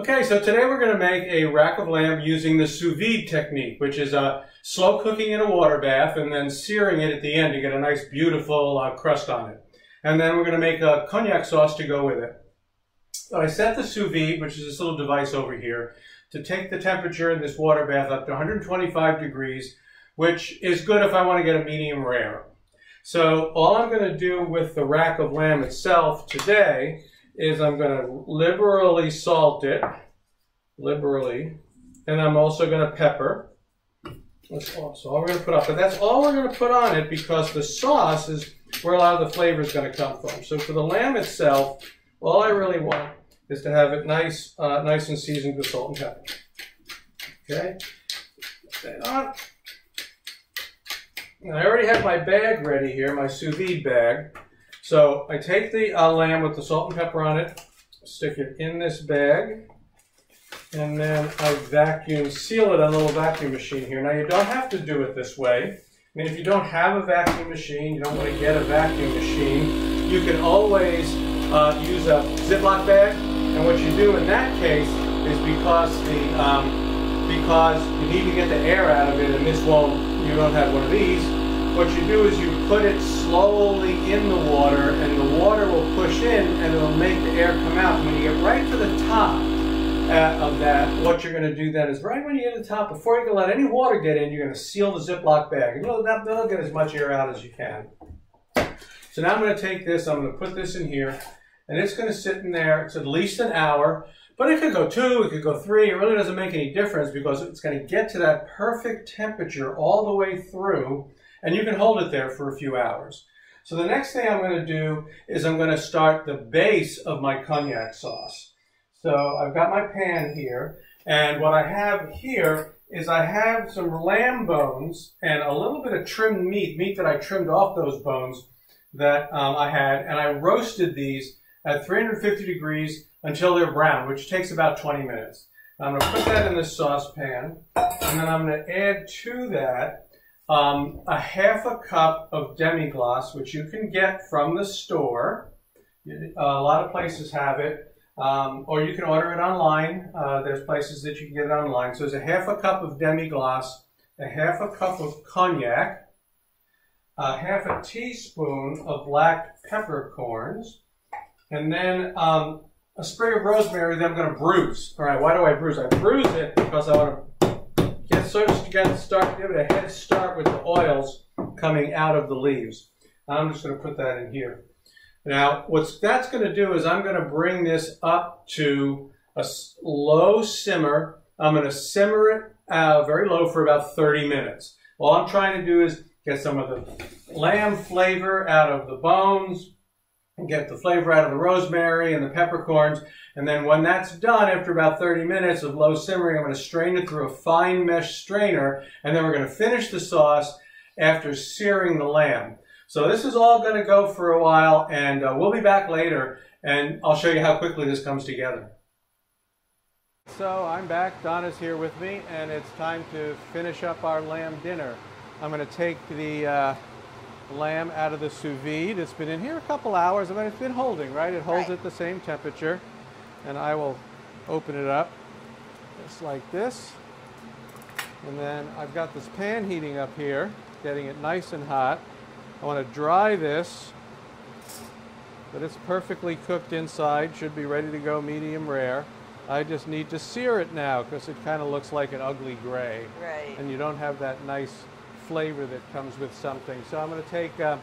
Okay, so today we're going to make a rack of lamb using the sous vide technique, which is uh, slow cooking in a water bath and then searing it at the end to get a nice beautiful uh, crust on it. And then we're going to make a cognac sauce to go with it. So I set the sous vide, which is this little device over here, to take the temperature in this water bath up to 125 degrees, which is good if I want to get a medium rare. So all I'm going to do with the rack of lamb itself today is I'm going to liberally salt it, liberally, and I'm also going to pepper. That's all, so all we're going to put on. But that's all we're going to put on it because the sauce is where a lot of the flavor is going to come from. So for the lamb itself, all I really want is to have it nice, uh, nice and seasoned with salt and pepper. Okay. on. I already have my bag ready here, my sous vide bag. So I take the uh, lamb with the salt and pepper on it, stick it in this bag, and then I vacuum seal it on a little vacuum machine here. Now you don't have to do it this way. I mean, if you don't have a vacuum machine, you don't want to get a vacuum machine, you can always uh, use a Ziploc bag. And what you do in that case is because the um, because you need to get the air out of it, and this won't, you don't have one of these, what you do is you put it slowly in the water and the water will push in and it'll make the air come out. When you get right to the top uh, of that, what you're going to do then is right when you get to the top, before you can let any water get in, you're going to seal the Ziploc bag. And you'll, that'll get as much air out as you can. So now I'm going to take this, I'm going to put this in here, and it's going to sit in there. It's at least an hour. But it could go two, it could go three. It really doesn't make any difference because it's going to get to that perfect temperature all the way through and you can hold it there for a few hours. So the next thing I'm going to do is I'm going to start the base of my cognac sauce. So I've got my pan here, and what I have here is I have some lamb bones and a little bit of trimmed meat, meat that I trimmed off those bones that um, I had, and I roasted these at 350 degrees until they're brown, which takes about 20 minutes. I'm going to put that in the saucepan, and then I'm going to add to that um, a half a cup of demi-glace, which you can get from the store. A lot of places have it, um, or you can order it online. Uh, there's places that you can get it online. So it's a half a cup of demi-glace, a half a cup of cognac, a half a teaspoon of black peppercorns, and then um, a sprig of rosemary that I'm going to bruise. All right, why do I bruise? I bruise it because I want to so just get start, give it a head start with the oils coming out of the leaves. I'm just going to put that in here. Now, what that's going to do is I'm going to bring this up to a low simmer. I'm going to simmer it uh, very low for about 30 minutes. All I'm trying to do is get some of the lamb flavor out of the bones, and get the flavor out of the rosemary and the peppercorns. And then when that's done, after about 30 minutes of low simmering, I'm going to strain it through a fine mesh strainer. And then we're going to finish the sauce after searing the lamb. So this is all going to go for a while, and uh, we'll be back later, and I'll show you how quickly this comes together. So I'm back, Donna's here with me, and it's time to finish up our lamb dinner. I'm going to take the uh, lamb out of the sous vide. It's been in here a couple hours. I mean, it's been holding, right? It holds right. at the same temperature. And I will open it up just like this. And then I've got this pan heating up here, getting it nice and hot. I want to dry this, but it's perfectly cooked inside, should be ready to go medium rare. I just need to sear it now because it kind of looks like an ugly gray. Right. And you don't have that nice flavor that comes with something. So I'm going to take, uh,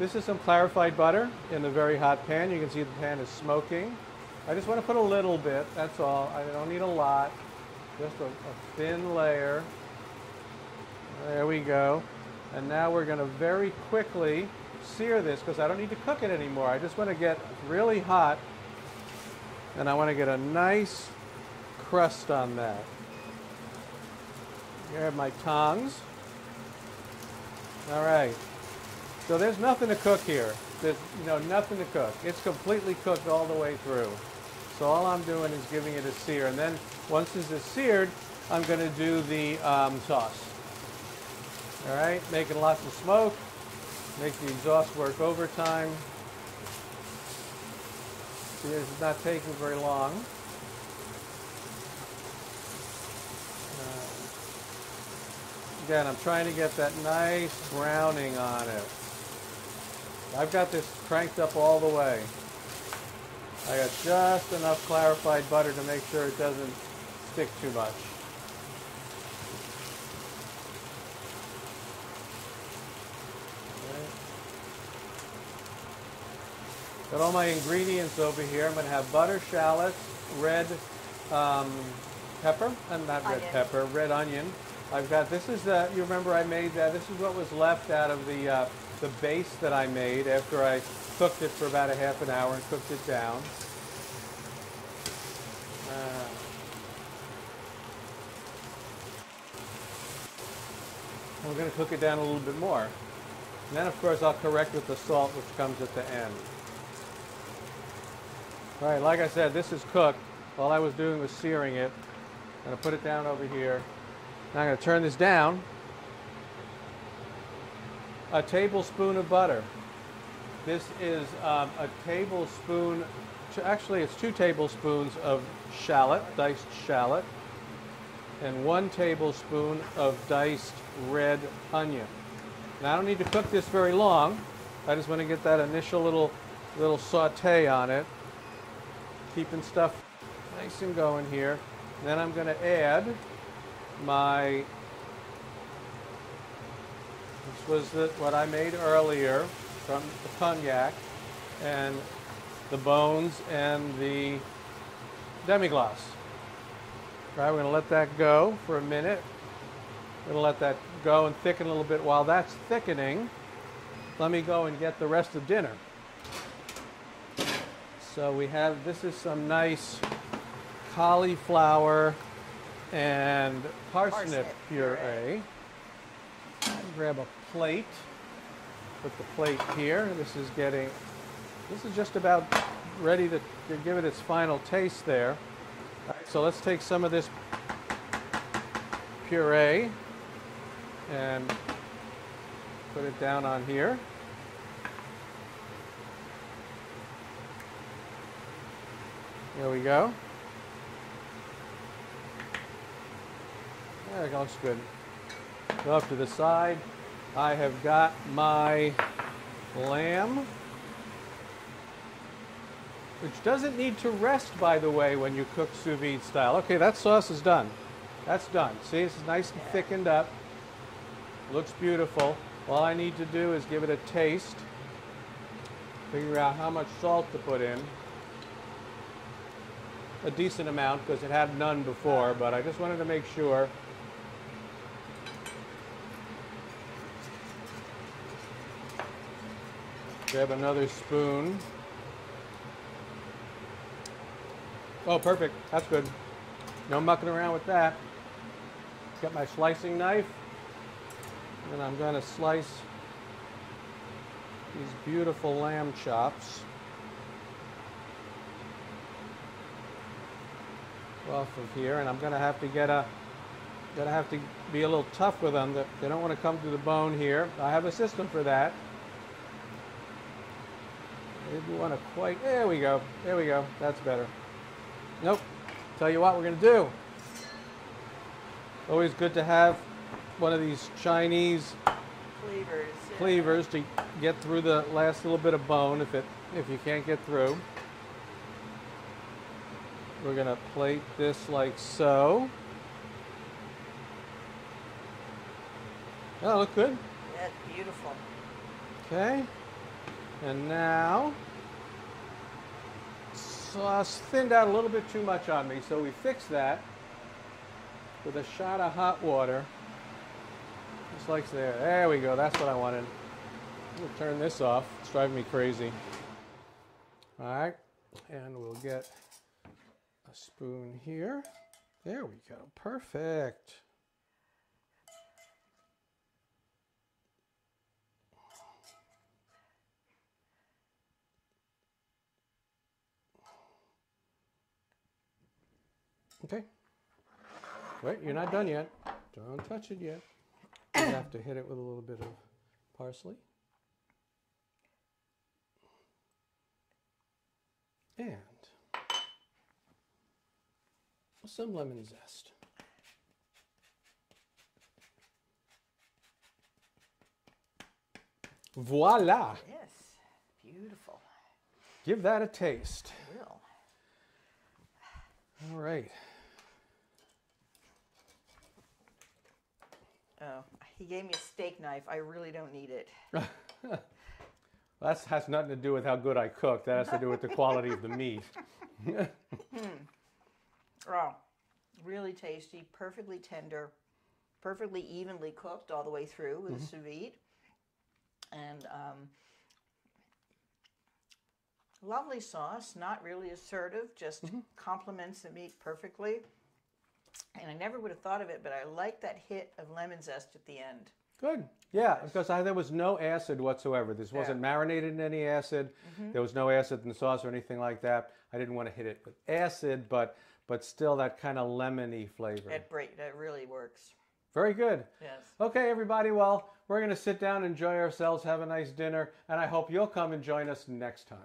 this is some clarified butter in the very hot pan. You can see the pan is smoking. I just want to put a little bit, that's all. I don't need a lot, just a, a thin layer. There we go. And now we're going to very quickly sear this because I don't need to cook it anymore. I just want to get really hot and I want to get a nice crust on that. Here have my tongs. All right. So there's nothing to cook here. There's you know nothing to cook. It's completely cooked all the way through. So all I'm doing is giving it a sear. And then once this is seared, I'm going to do the um, sauce. All right, making lots of smoke. Make the exhaust work overtime. See, this is not taking very long. Again, I'm trying to get that nice browning on it. I've got this cranked up all the way. I got just enough clarified butter to make sure it doesn't stick too much. Got all my ingredients over here. I'm going to have butter, shallots, red um, pepper, and not red pepper, red onion. I've got this is uh, you remember I made that. This is what was left out of the uh, the base that I made after I cooked it for about a half an hour and cooked it down. Uh, we're going to cook it down a little bit more. And then, of course, I'll correct with the salt, which comes at the end. All right, like I said, this is cooked. All I was doing was searing it. I'm going to put it down over here. Now I'm going to turn this down. A tablespoon of butter. This is um, a tablespoon, actually it's two tablespoons of shallot, diced shallot, and one tablespoon of diced red onion. Now I don't need to cook this very long. I just want to get that initial little little saute on it. Keeping stuff nice and going here. Then I'm going to add my this was the, what I made earlier from the cognac and the bones and the demi-glace. Right, we're going to let that go for a minute. We're going to let that go and thicken a little bit. While that's thickening, let me go and get the rest of dinner. So we have, this is some nice cauliflower and parsnip, Parsnip puree. Grab a plate. Put the plate here. This is getting, this is just about ready to, to give it its final taste there. All right, so let's take some of this puree and put it down on here. There we go. There it looks good. Go off to the side. I have got my lamb, which doesn't need to rest, by the way, when you cook sous vide style. Okay, that sauce is done. That's done. See, it's nice and thickened up. Looks beautiful. All I need to do is give it a taste, figure out how much salt to put in. A decent amount because it had none before, oh. but I just wanted to make sure. Grab another spoon. Oh, perfect. That's good. No mucking around with that. Get my slicing knife. And I'm going to slice these beautiful lamb chops off of here. And I'm going to have to get a Gonna have to be a little tough with them. They don't want to come through the bone here. I have a system for that. Maybe want to quite, there we go, there we go, that's better. Nope, tell you what we're going to do. Always good to have one of these Chinese Cleavers. yeah. cleavers to get through the last little bit of bone if it if you can't get through. We're going to plate this like so. That'll look good. That's beautiful. Okay. And now, sauce thinned out a little bit too much on me, so we fix that with a shot of hot water. Just like there. There we go. That's what I wanted. We'll turn this off. It's driving me crazy. All right. And we'll get a spoon here. There we go. Perfect. Okay. Wait, you're not done yet. Don't touch it yet. You have to hit it with a little bit of parsley. And some lemon zest. Voila! Yes, beautiful. Give that a taste. Will. All right. Oh, he gave me a steak knife. I really don't need it. That has nothing to do with how good I cook. That has to do with the quality of the meat. Oh, really tasty, perfectly tender, perfectly evenly cooked all the way through with Mm-hmm. sous vide. And um, lovely sauce, not really assertive, just Mm-hmm. complements the meat perfectly. And I never would have thought of it, but I like that hit of lemon zest at the end. Good. Yeah, because I, there was no acid whatsoever. This wasn't Yeah. marinated in any acid. Mm-hmm. There was no acid in the sauce or anything like that. I didn't want to hit it with acid, but but still that kind of lemony flavor. That break, that really works. Very good. Yes. Okay, everybody. Well, we're going to sit down, enjoy ourselves, have a nice dinner, and I hope you'll come and join us next time.